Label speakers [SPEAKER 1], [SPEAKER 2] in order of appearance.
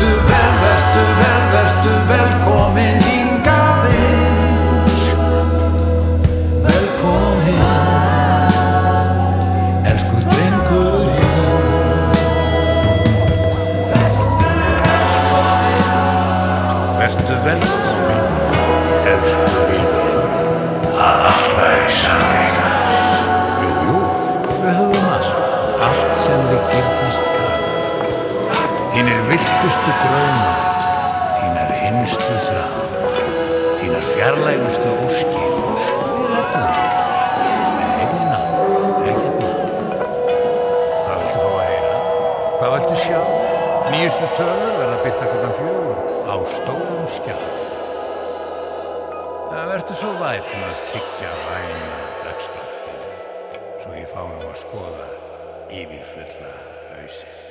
[SPEAKER 1] Vertu vel, vertu vel, vertu velkomin hinga við Velkomin. Elsku drengur. Vertu velkomin. Elsku drengur Alltaf í saman viltustu draumar, þínar hinstu þrá, þínar fjarlægustu óskir. Við rettum þér. Nei, ekki ná, ekkert ná. Hvað viltu fá að heyra? Hvað viltu sjá? Nýjustu tölur verða byrta klukkan fjögur á stórum skjá. Það verður svo væpn að þykja væna dagskaptin svo ég fá nú að skoða yfir fulla hausin.